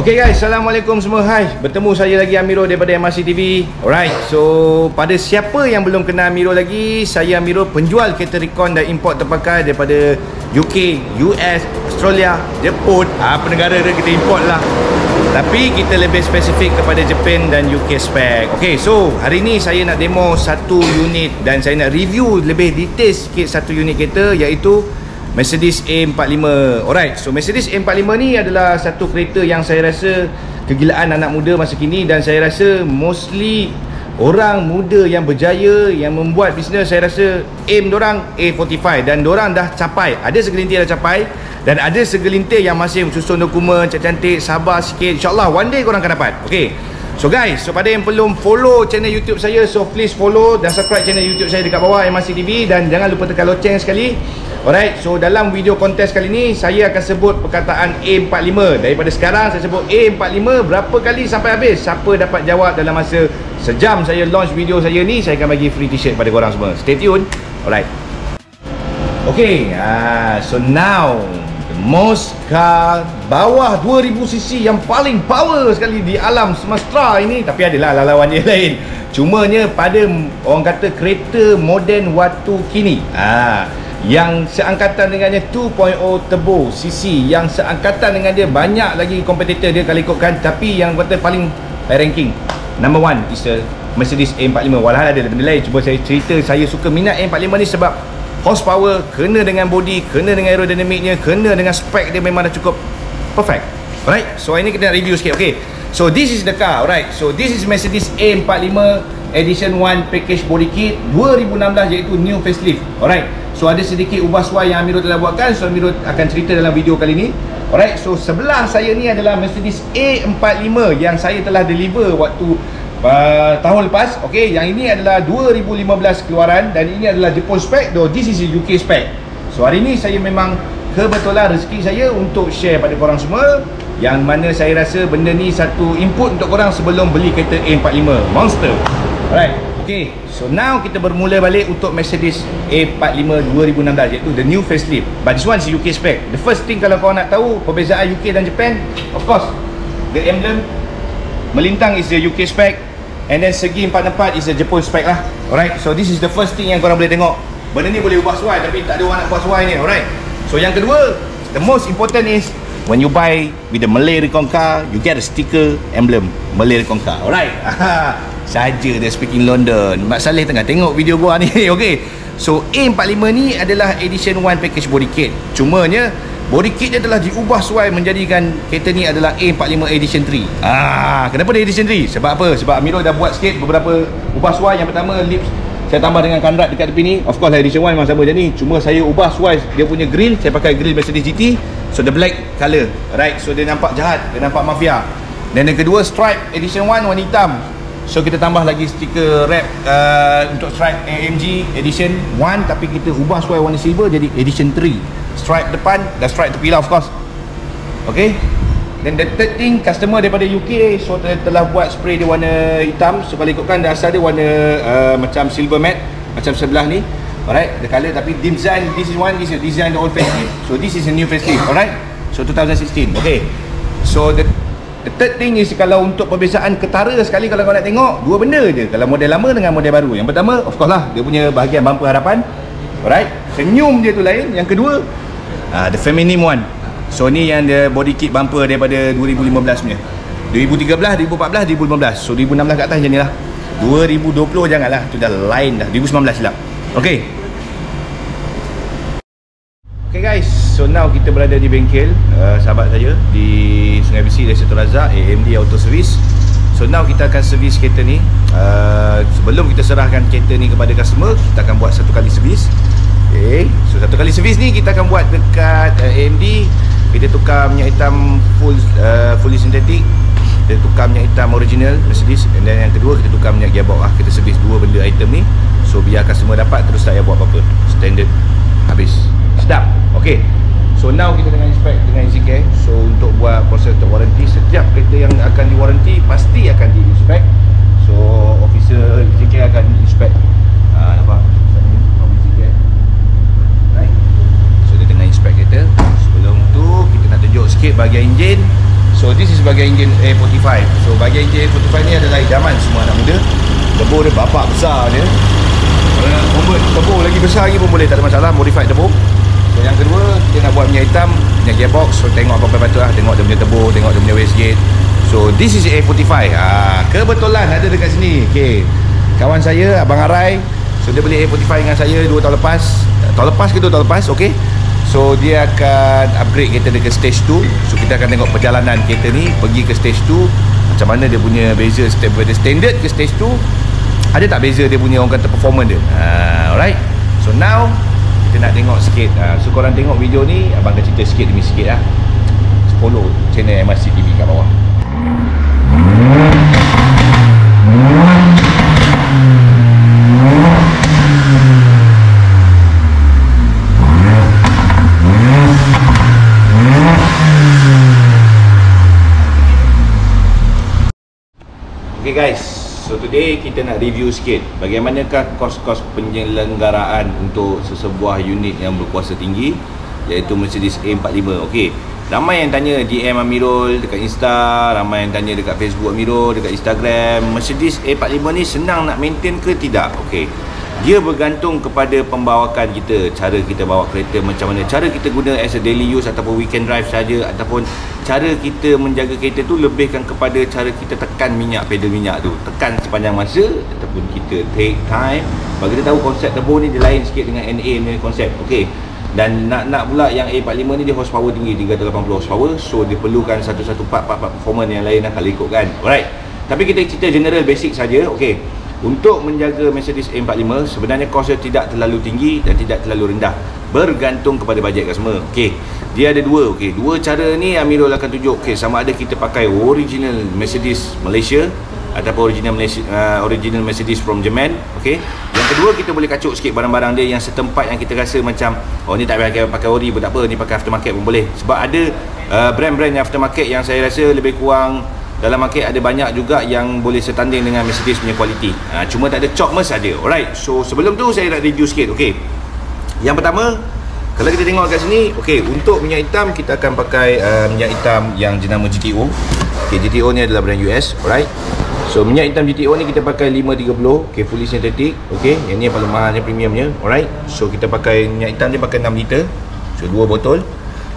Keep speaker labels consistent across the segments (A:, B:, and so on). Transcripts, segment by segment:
A: Okay guys, Assalamualaikum semua. Hai, bertemu saya lagi Amiro daripada MRC TV Alright, so pada siapa yang belum kenal Amiro lagi Saya Amiro penjual kereta recon dan import terpakai daripada UK, US, Australia, Jepun. Apa negara dia kita import lah. Tapi kita lebih spesifik kepada Jepun dan UK spec. Okay, so hari ni saya nak demo satu unit Dan saya nak review lebih detail sikit satu unit kereta Iaitu Mercedes A45 Alright So Mercedes A45 ni adalah Satu kereta yang saya rasa Kegilaan anak muda masa kini Dan saya rasa Mostly Orang muda yang berjaya Yang membuat bisnes Saya rasa Aim dorang A45 Dan dorang dah capai. Ada segelintir dah capai Dan ada segelintir yang masih Susun dokumen Cantik-cantik Sabar sikit. InsyaAllah one day korang akan dapat. Okay. So guys, so pada yang belum follow channel YouTube saya, so please follow dan subscribe channel YouTube saya dekat bawah MRC TV dan jangan lupa tekan loceng sekali. Alright, so dalam video kontes kali ni saya akan sebut perkataan A45. Daripada sekarang saya sebut A45 berapa kali sampai habis. Siapa dapat jawab dalam masa sejam saya launch video saya ni, saya akan bagi free t-shirt pada korang semua. Stay tune. Alright. Okay, uh, so now most car bawah 2000cc yang paling power sekali di alam semesta ini tapi adalah lawan dia lain cumanya pada orang kata kereta moden waktu kini ha, yang seangkatan dengannya 2.0 turbo cc yang seangkatan dengan dia banyak lagi kompetitor dia kalau ikutkan. Tapi yang kata paling ranking number one is the Mercedes A45 walaupun ada benda lain. Cuba saya cerita saya suka minat A45 ni sebab horsepower kena dengan body kena dengan aerodynamicnya kena dengan spek dia memang dah cukup perfect. Alright so ini kita nak review sikit okay? So this is the car alright? So this is Mercedes A45 edition 1 package body kit 2016 iaitu new facelift alright so ada sedikit ubah suai yang Amiro telah buatkan. So Amiro akan cerita dalam video kali ni. Alright so sebelah saya ni adalah Mercedes A45 yang saya telah deliver waktu uh, tahun lepas. Okey yang ini adalah 2015 keluaran dan ini adalah Jepun spec though this is UK spec so hari ini saya memang kebetulan rezeki saya untuk share pada korang semua. Yang mana saya rasa benda ni satu input untuk korang sebelum beli kereta A45 Monster. Alright okey so now kita bermula balik untuk Mercedes A45 2016 iaitu the new facelift. But this one is UK spec. The first thing kalau korang nak tahu perbezaan UK dan Japan of course the emblem melintang is the UK spec And then segi empat-empat is a Jepun spec lah. Alright, so this is the first thing yang korang boleh tengok. Benda ni boleh ubah suai tapi tak ada orang nak ubah suai ni Alright, so yang kedua The most important is When you buy with the Malay Recon car You get a sticker emblem Malay Recon car Alright, saja dia speaking London. Mak Saleh tengah tengok video gua ni. Okay, so A45 ni adalah edition 1 package body kit. Cumanya Body kit dia telah diubah suai menjadikan kereta ni adalah A45 Edition 3 Ah, Kenapa dia Edition 3? Sebab apa? Sebab Amiro dah buat sikit beberapa ubah suai Yang pertama lips. Saya tambah dengan kandrat dekat tepi ni. Of course lah Edition 1 memang sama je ni. Cuma saya ubah suai dia punya grill Saya pakai grill Mercedes GT So the black colour. Right, so dia nampak jahat. Dia nampak mafia. Dan yang kedua stripe Edition 1 warna hitam So kita tambah lagi stiker wrap uh, Untuk stripe AMG Edition. 1 Tapi kita ubah suai warna silver Jadi Edition 3 stripe depan dan stripe tepi lah of course. Okay? Then the third thing customer daripada UK so telah buat spray dia warna hitam. Kalau ikutkan asal dia warna uh, macam silver matte macam sebelah ni. Alright? The colour tapi design this is one is design the old facelift. So this is a new facelift alright? So 2016 okay? So the The third thing is kalau untuk perbezaan ketara sekali kalau kau nak tengok dua benda je. Kalau model lama dengan model baru. Yang pertama of course lah dia punya bahagian bumper hadapan. Alright. Senyum dia tu lain. Yang kedua uh, the feminine one. So ni yang the body kit bumper daripada 2015 punya. 2013, 2014, 2015 so 2016 kat atas macam ni lah. 2020 janganlah. Tu dah lain dah. 2019 silap. Ok ok guys so now kita berada di bengkel uh, sahabat saya di Sungai Besi Setu Razak AMD Auto Service so now kita akan servis kereta ni uh, sebelum kita serahkan kereta ni kepada customer kita akan buat satu kali servis Okay. So satu kali servis ni kita akan buat dekat uh, AMD. Kita tukar minyak hitam full uh, fully synthetic. Kita tukar minyak hitam original Mercedes and then yang kedua kita tukar minyak gearbox lah. Kita servis dua benda item ni. So biar customer dapat terus tak payah buat apa-apa. Standard. Habis. Sedap. Okay. So now kita dengan inspect dengan EasyCare. So untuk buat proses untuk warranty setiap kereta yang akan di warranty pasti akan di inspect. So officer EasyCare akan inspect. Ah uh, nampak? inspect kereta. Sebelum tu kita nak tunjuk sikit bahagian enjin. So this is bahagian enjin A45 So bahagian enjin A45 ni adalah idaman semua anak muda. Tebur dia bapak besar dia. Kalau nak tebur lagi besar lagi pun boleh Tak ada masalah. Modified tebur So yang kedua Kita nak buat minyak hitam Minyak gearbox. So tengok apa-apa patut lah. Tengok dia punya tebur Tengok dia punya wastegate So this is A45 ha, Kebetulan ada dekat sini. Okay Kawan saya Abang Arai. So dia beli A45 dengan saya 2 tahun lepas. Tahun lepas ke 2 tahun lepas Okay So dia akan upgrade kereta dia ke stage 2 So kita akan tengok perjalanan kereta ni Pergi ke stage 2 Macam mana dia punya beza step by standard ke stage 2 Ada tak beza dia punya orang kata performance dia? Uh, Alright. So now Kita nak tengok sikit uh, So korang tengok video ni Abang akan cerita sikit demi sikit lah Follow channel MRC TV kat bawah. Okay guys, so today kita nak review sikit bagaimanakah kos-kos penyelenggaraan untuk sesebuah unit yang berkuasa tinggi iaitu Mercedes A45. Okay, ramai yang tanya DM Amirul dekat Insta, ramai yang tanya dekat Facebook Amirul, dekat Instagram, Mercedes A45 ni senang nak maintain ke tidak? Okay, dia bergantung kepada pembawakan kita cara kita bawa kereta macam mana cara kita guna as a daily use ataupun weekend drive saja ataupun cara kita menjaga kereta tu lebihkan kepada cara kita tekan minyak pedal minyak tu. Tekan sepanjang masa ataupun kita take time. Bagi kita tahu konsep turbo ni dia lain sikit dengan NA ni konsep. Okey. Dan nak nak pula yang A45 ni dia horsepower tinggi 380 horsepower. So dia perlukan satu-satu part-part performance yang lain lah kalau ikutkan. Alright. Tapi kita cerita general basic saja okey untuk menjaga Mercedes A45 sebenarnya kosnya tidak terlalu tinggi dan tidak terlalu rendah. Bergantung kepada bajet customer okey dia ada dua. Okey dua cara ni Amirul akan tunjuk. Okey sama ada kita pakai original Mercedes Malaysia ataupun original Malaysia, uh, original Mercedes from Jerman okey yang kedua kita boleh kacuk sikit barang-barang dia yang setempat yang kita rasa macam oh ni tak payah pakai ori pun tak apa ni pakai aftermarket pun boleh. Sebab ada uh, brand-brand yang aftermarket yang saya rasa lebih kurang dalam market ada banyak juga yang boleh setanding dengan Mercedes punya kualiti. Ha, cuma tak ada chopmer saja alright so sebelum tu saya nak review sikit ok yang pertama kalau kita tengok kat sini ok untuk minyak hitam kita akan pakai uh, minyak hitam yang jenama GTO ok GTO ni adalah brand US alright? So minyak hitam GTO ni kita pakai 530 ok fully synthetic ok yang ni yang paling mahal ni premiumnya alright? So kita pakai minyak hitam ni pakai 6 liter. So 2 botol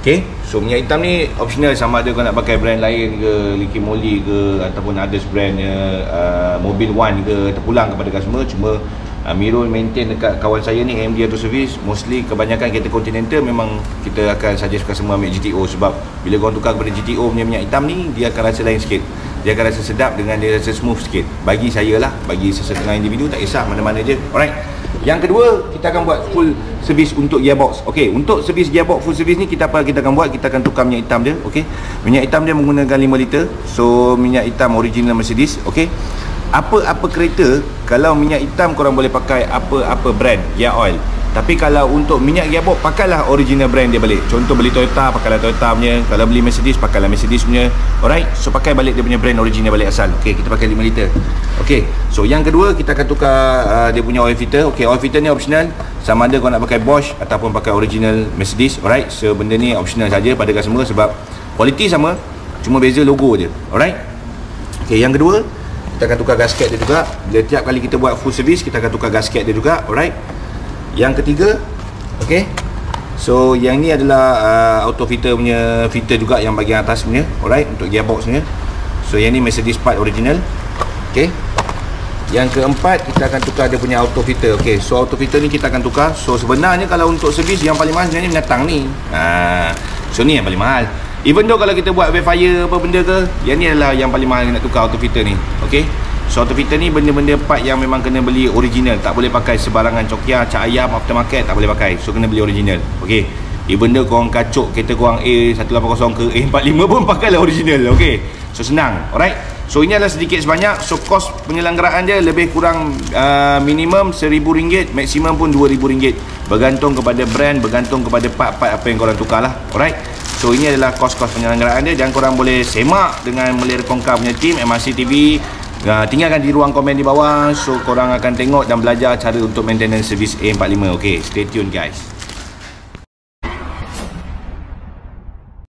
A: Okay, so minyak hitam ni optional sama ada kau nak pakai brand lain ke, Liqui Moly ke ataupun ada brand uh, Mobil One ke terpulang kepada customer. Cuma uh, Mirul maintain dekat kawan saya ni AMD Auto Service. Mostly kebanyakan kereta Continental memang kita akan suggest semua ambil GTO sebab bila kau tukar kepada GTO punya minyak hitam ni dia akan rasa lain sikit. Dia akan rasa sedap dengan dia rasa smooth sikit. Bagi saya lah bagi sesetengah individu tak kisah mana-mana je. Alright yang kedua, kita akan buat full service untuk gearbox. Okey, untuk service gearbox full service ni kita apa kita akan buat? Kita akan tukar minyak hitam dia, okey. Minyak hitam dia menggunakan 5 liter. So minyak hitam original Mercedes, okey. Apa-apa kereta kalau minyak hitam korang boleh pakai apa-apa brand gear oil. Tapi kalau untuk minyak gearbox pakailah original brand dia balik. Contoh beli Toyota pakailah Toyota punya. Kalau beli Mercedes pakailah Mercedes punya. Alright. So pakai balik dia punya brand original balik asal. Okey, kita pakai 5 liter. Okey. So yang kedua kita akan tukar uh, dia punya oil filter. Okey, oil filter ni optional. Sama ada kau nak pakai Bosch ataupun pakai original Mercedes. Alright. So benda ni optional saja pada customer sebab kualiti sama. Cuma beza logo je. Alright. Okey, yang kedua kita akan tukar gasket dia juga. Bila tiap kali kita buat full service kita akan tukar gasket dia juga. Alright. Yang ketiga Okay. So yang ni adalah uh, Auto filter punya Filter juga yang bagian atas punya Alright Untuk gearbox punya. So yang ni Mercedes part original Okay. Yang keempat Kita akan tukar dia punya auto filter Okay. So auto filter ni kita akan tukar. So sebenarnya kalau untuk servis Yang paling mahal sebenarnya Menatang ni. Ha. So ni yang paling mahal. Even though kalau kita buat fire apa benda ke Yang ni adalah yang paling mahal Nak tukar auto filter ni Okay So filter ni benda-benda part yang memang kena beli original. Tak boleh pakai sebarangan cokia, cak ayam, aftermarket Tak boleh pakai. So kena beli original. Okay Even though korang kacuk kereta korang A180 ke A45 pun pakailah original Okay So senang. Alright? So ini adalah sedikit sebanyak. So kos penyelenggaraan dia lebih kurang uh, minimum RM1,000 Maksimum pun RM2,000. Bergantung kepada brand Bergantung kepada part-part apa yang korang tukar lah. Alright? So ini adalah kos-kos penyelenggaraan dia. Dan korang boleh semak dengan Melira Kongkar punya team MRC TV Uh, tinggalkan di ruang komen di bawah so korang akan tengok dan belajar cara untuk maintenance servis A45 okay stay tune guys